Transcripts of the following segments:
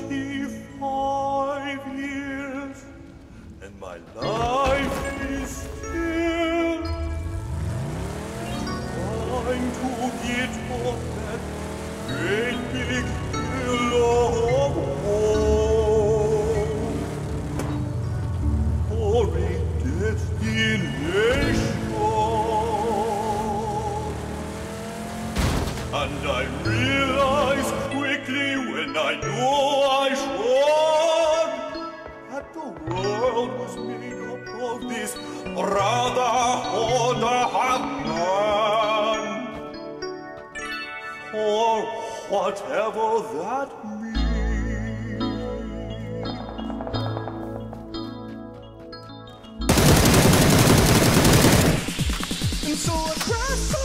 25 years, and my life is still trying to get off that great big hill of home. For a destination, and I realize this rather older man. For whatever that means. And so I press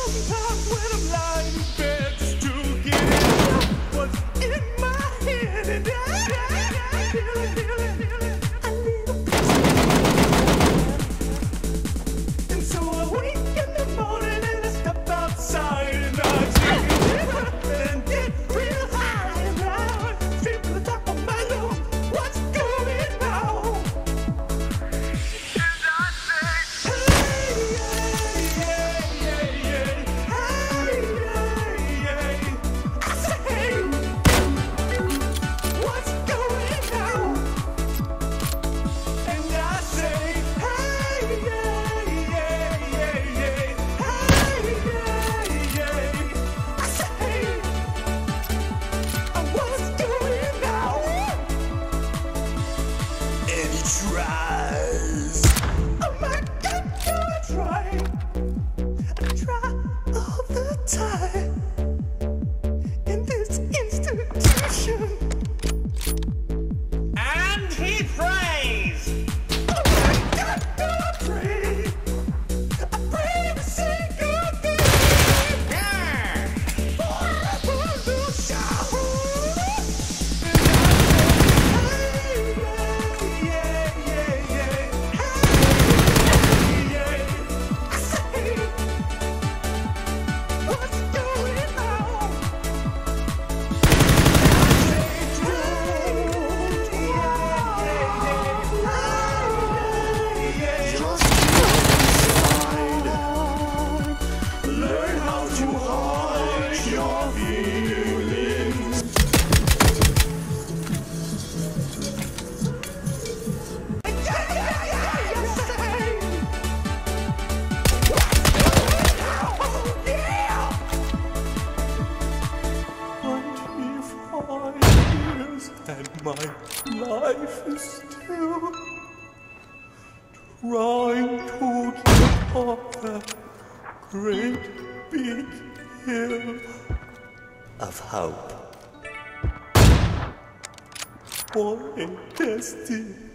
My life is still trying to climb up that great big hill of hope. For a destination.